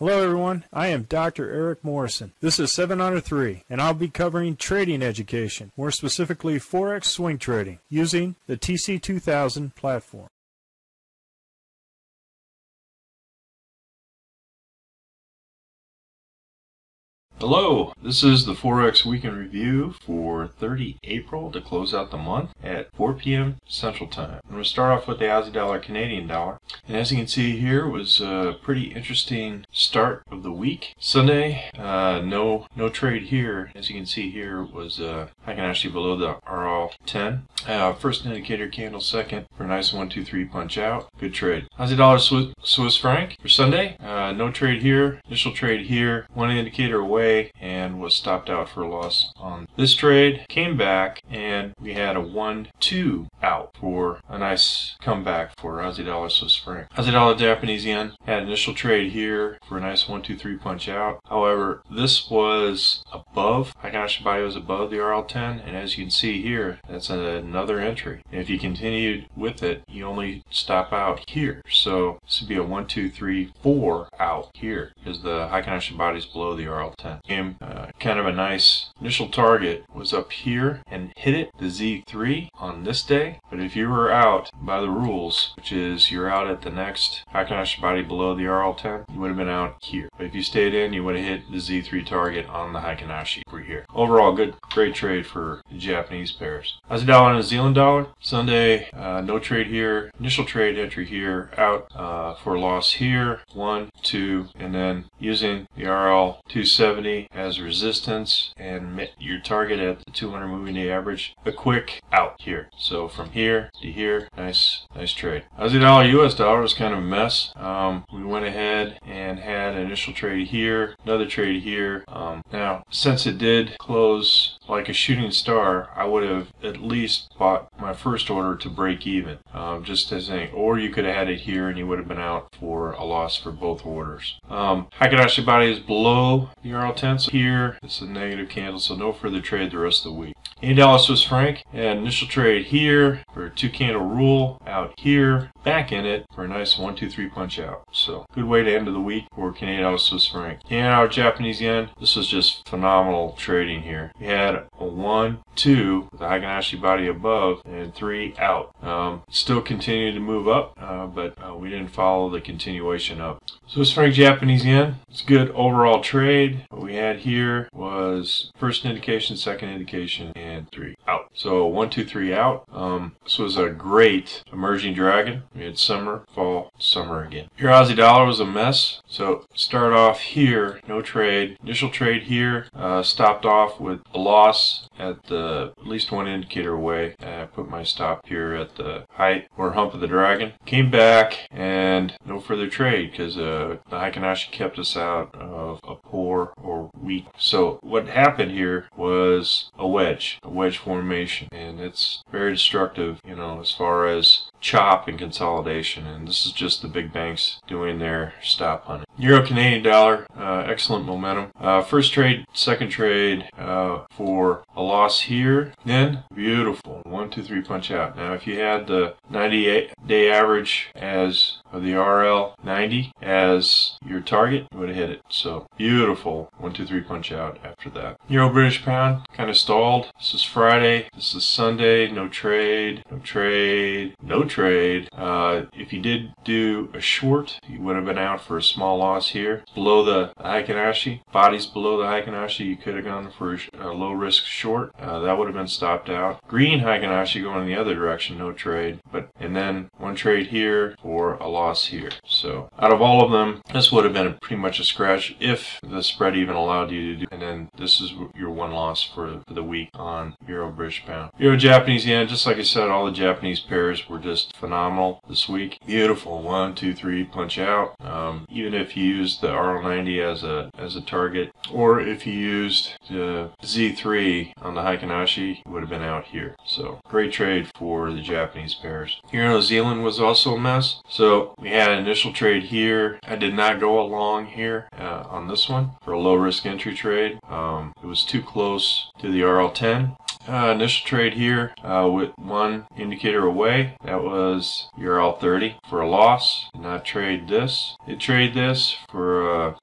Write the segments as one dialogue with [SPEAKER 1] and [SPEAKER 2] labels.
[SPEAKER 1] Hello, everyone. I am Dr. Eric Morrison. This is 7Honor3, and I'll be covering trading education, more specifically Forex swing trading, using the TC2000 platform.
[SPEAKER 2] Hello, this is the Forex Weekend Review for 30 April to close out the month at 4 p.m. Central Time. I'm going to start off with the Aussie dollar, Canadian dollar. And as you can see here, was a pretty interesting start of the week. Sunday, uh, no no trade here. As you can see here, was uh, I can actually below the RL 10. Uh, first indicator candle second for a nice 1, 2, 3 punch out. Good trade. Aussie dollar, Swiss, Swiss franc for Sunday. Uh, no trade here. Initial trade here. One indicator away and was stopped out for a loss on this trade. Came back and we had a 1-2 out for a nice comeback for Aussie dollar Swiss franc. Aussie dollar Japanese yen had initial trade here for a nice 1-2-3 punch out. However, this was above, Heikin Ashi Body was above the RL10 and as you can see here, that's another entry. And if you continued with it, you only stop out here. So this would be a 1, 2, 3, 4 out here because the Heikin Ashi Body is below the RL10 game. Uh, kind of a nice initial target was up here and hit it, the Z3, on this day. But if you were out by the rules, which is you're out at the next Heikin Body below the RL10, you would have been out here. But if you stayed in, you would have hit the Z3 target on the Heikin Ashi over here. Overall, good, great trade for Japanese pairs. Aussie dollar and New Zealand dollar. Sunday, uh, no trade here. Initial trade entry here, out uh, for loss here. One, two, and then using the RL 270 as resistance and met your target at the 200 moving day average. A quick out here. So from here to here, nice, nice trade. Aussie dollar, US dollar was kind of a mess. Um, we went ahead and had an initial trade here, another trade here. Um, now, since it did close like a shooting star, I would have at least bought my first order to break even, um, just as saying, or you could have had it here and you would have been out for a loss for both orders. Um, Heikin Ashi Body is below the RL10 so here, it's a negative candle, so no further trade the rest of the week. Canadian dollar Swiss franc, and initial trade here for a two candle rule, out here, back in it for a nice one, two, three punch out. So good way to end of the week for Canadian Swiss franc. And our Japanese yen, this was just phenomenal trading here. We had a one, two, with the Heikin Ashi body above, and three out. Um, still continued to move up, uh, but uh, we didn't follow the continuation up. Swiss franc Japanese yen, it's good overall trade. What we had here was first indication, second indication, and three out. So one, two, three out. Um, this was a great emerging dragon. We had summer, fall, summer again. Here Aussie dollar was a mess. So start off here, no trade. Initial trade here, uh, stopped off with a loss at the at least one indicator away. I put my stop here at the height or hump of the dragon. Came back and no further trade because uh, the Heikin Ashi kept us out of a poor or weak. So what happened here was a wedge, a wedge formation, and it's very destructive, you know, as far as chop and consolidation. And this is just the big banks doing their stop hunting. Euro Canadian dollar, uh, excellent momentum. Uh, first trade, second trade uh, for a loss here. Then beautiful one, two, three punch out. Now if you had the 98 day average as of the RL 90 as your target, you would have hit it. So beautiful one, two, three punch out after that. Euro British pound kind of stalled. This is Friday. This is Sunday. No trade. No trade. No trade. Uh, if you did do a short, you would have been out for a small loss here. Below the Heikin Ashi, bodies below the Heikin Ashi, you could have gone for a low risk short. Uh, that would have been stopped out. Green Heikin Ashi going in the other direction, no trade. But and then one trade here for a loss here. So out of all of them, this would have been pretty much a scratch if the spread even allowed you to do. And then this is your one loss for, for the week on Euro British Pound. Euro Japanese Yen, just like I said, all the Japanese pairs were just phenomenal this week. Beautiful. One, two, three, punch out. Um, even if you used the RL90 as a as a target, or if you used the Z3 on the Heikin Ashi, would have been out here. So great trade for the Japanese pairs. Here in New Zealand was also a mess. So we had an initial trade here. I did not go along here uh, on this one for a low risk entry trade. Um, it was too close to the RL10 uh, initial trade here uh, with one indicator away. That was your L30 for a loss. And I trade this. It trade this for uh,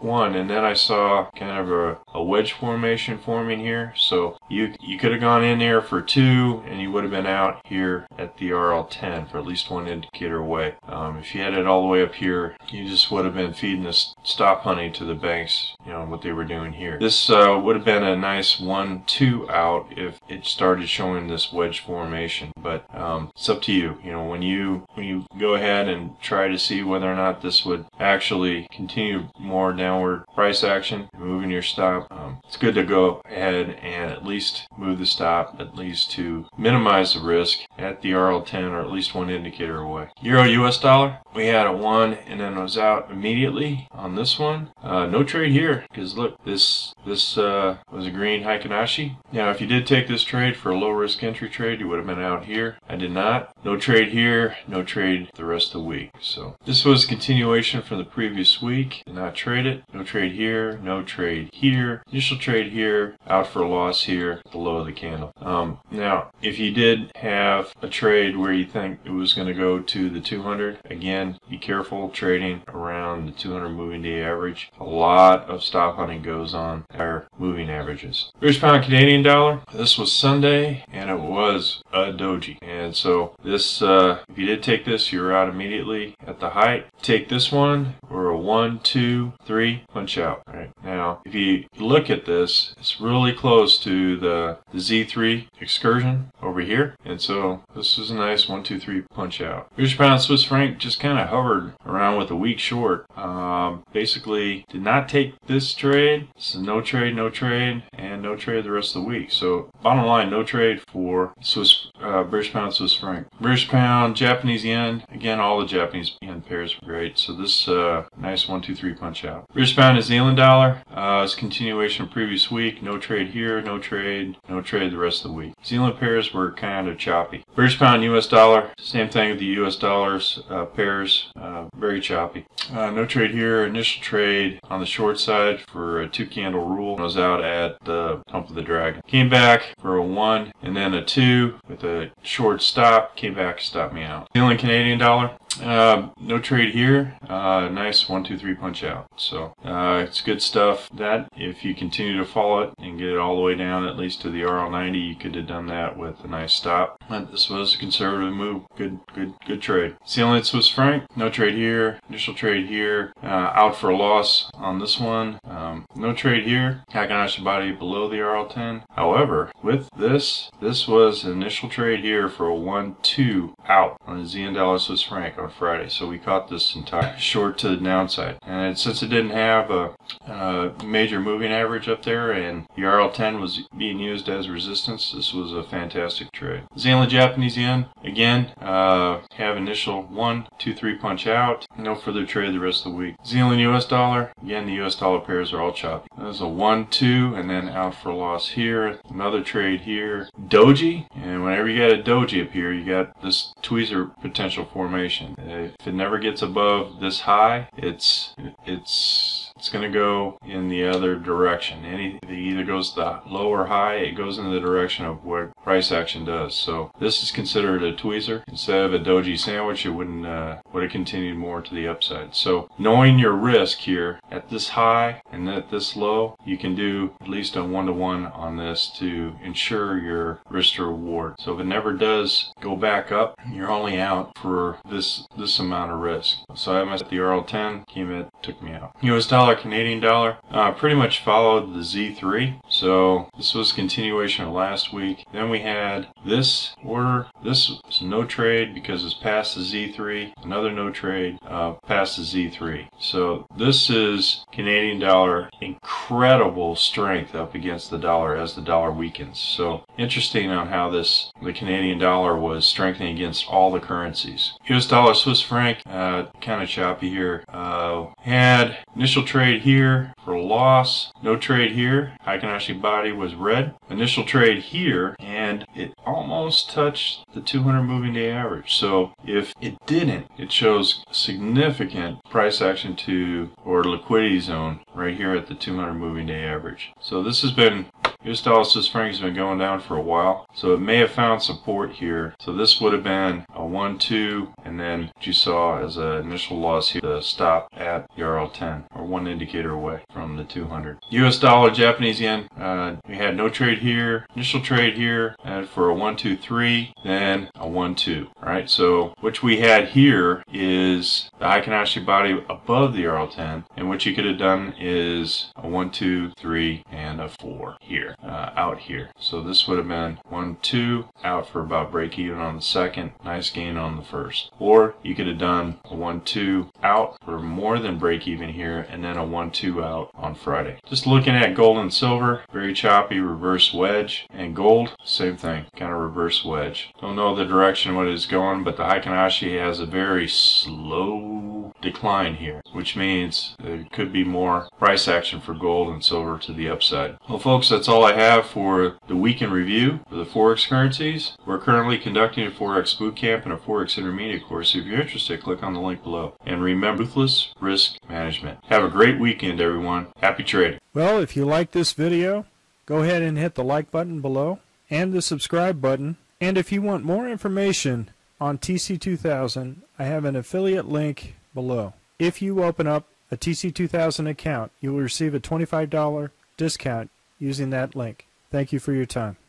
[SPEAKER 2] one, and then I saw kind of a, a wedge formation forming here. So you you could have gone in there for two, and you would have been out here at the RL10 for at least one indicator away. Um, if you had it all the way up here, you just would have been feeding this stop honey to the banks. You know what they were doing here. This uh, would have been a nice one-two out if it started showing this wedge formation, but um, it's up to you. You know when you when you go ahead and try to see whether or not this would actually continue more downward price action, moving your stop. Um, it's good to go ahead and at least move the stop, at least to minimize the risk at the RL10 or at least one indicator away. Euro US dollar, we had a one and then it was out immediately on this one. Uh, no trade here because look, this this uh, was a green Heikin Ashi. Now, if you did take this trade for a low risk entry trade, you would have been out here. I did not. No trade here, no trade the rest of the week. So this was continuation from the previous week. Did not trade it. No trade here, no trade here. Initial trade here, out for a loss here, below the candle. Um, now, if you did have a trade where you think it was going to go to the 200, again, be careful trading around the 200 moving day average. A lot of stop hunting goes on our moving averages. British pound Canadian dollar. This was Sunday and it was a doji. And so this, uh, if you did take this, you're out immediately at the height. Take this one, we're a one, two, three, punch out. Right now, if you look at this, it's really close to the, the Z3 excursion over here. And so this is a nice one, two, three punch out. British pound Swiss franc just kind of hovered around with a week short. Um, basically did not take this trade. This is no trade, no trade, and no trade the rest of the week. So bottom line, no trade for Swiss uh, British pound, Swiss franc. British pound, Japanese yen. Again, all the Japanese yen pairs were great. So this uh, nice one, two, three punch out. British pound, New Zealand dollar. Uh, it's continuation of previous week. No trade here, no trade, no trade the rest of the week. Zealand pairs were kind of choppy. British pound, U.S. dollar. Same thing with the U.S. dollars uh, pairs. Uh, very choppy. Uh, no trade here. Initial trade on the short side for a two candle rule. I was out at the hump of the dragon. Came back for a one and then a two with a short stop. Came back, stopped me out. Zealand Canadian dollar. Uh, no trade here. Uh, nice one, two, three punch out. So uh, it's good stuff. That if you continue to follow it and get it all the way down at least to the RL90, you could have done that with a nice stop. But this was a conservative move. Good, good, good trade. Zealand Swiss franc. No trade here. Initial trade here. Uh, out for a loss on this one. Um, no trade here. Heikin Ashi body below the RL10. However, with this, this was an initial trade here for a one-two out on the ZN dollar Swiss franc on Friday. So we caught this entire short to the downside. And since it didn't have a, a, major moving average up there and the RL10 was being used as resistance, this was a fantastic trade. Zealand Japanese yen, again, uh, have initial one, two, three punch out. No further trade the rest of the week. Zealand US dollar, again, the US dollar pairs are all choppy. There's a one, two, and then out for loss here. Another trade here. Doji, and whenever you got a doji up here, you got this tweezer potential formation. If it never gets above this high, it's it's it's going to go in the other direction. Any it either goes the low or high, it goes in the direction of what price action does. So this is considered a tweezer instead of a doji sandwich. It wouldn't uh, would have continued more to the upside. So knowing your risk here at this high and at this low, you can do at least a one to one on this to ensure your risk to reward. So if it never does go back up, you're only out for this this amount of risk. So I missed the RL10, came in, took me out. US dollar dollar, Canadian dollar, uh, pretty much followed the Z3. So this was continuation of last week. Then we had this order. This was no trade because it's past the Z3. Another no trade uh, past the Z3. So this is Canadian dollar incredible strength up against the dollar as the dollar weakens. So interesting on how this the Canadian dollar was strengthening against all the currencies. US dollar, Swiss franc, uh, kind of choppy here. Uh, had initial trade trade here for loss. No trade here. Heikin Ashi body was red. Initial trade here, and it almost touched the 200 moving day average. So if it didn't, it shows significant price action to or liquidity zone right here at the 200 moving day average. So this has been US dollar Swiss franc has been going down for a while, so it may have found support here. So this would have been a 1-2, and then what you saw as an initial loss here, the stop at the RL10, or one indicator away from the 200. US dollar, Japanese yen, uh, we had no trade here, initial trade here, and for a 1-2-3, then a 1-2. Alright, so what we had here is the Heikin Ashi body above the RL10, and what you could have done is a 1-2-3 and a 4 here, uh, out here. So this would have been 1-2, out for about break even on the second, nice gain on the first. Or you could have done a 1-2 out for more than break even here, and then a 1-2 out on Friday. Just looking at gold and silver, very choppy reverse wedge, and gold, same thing, kind of reverse wedge. Don't know the direction what it's going, but the Heikin Ashi has a very slow decline here, which means there could be more price action for gold and silver to the upside. Well, folks, that's all I have for the week in review for the Forex currencies. We're currently conducting a Forex boot camp and a Forex intermediate course. If you're interested, click on the link below. And remember, ruthless risk management. Have a great weekend, everyone. Happy trading.
[SPEAKER 1] Well, if you like this video, go ahead and hit the like button below and the subscribe button. And if you want more information on TC2000, I have an affiliate link below. If you open up a TC2000 account, you will receive a $25 discount using that link. Thank you for your time.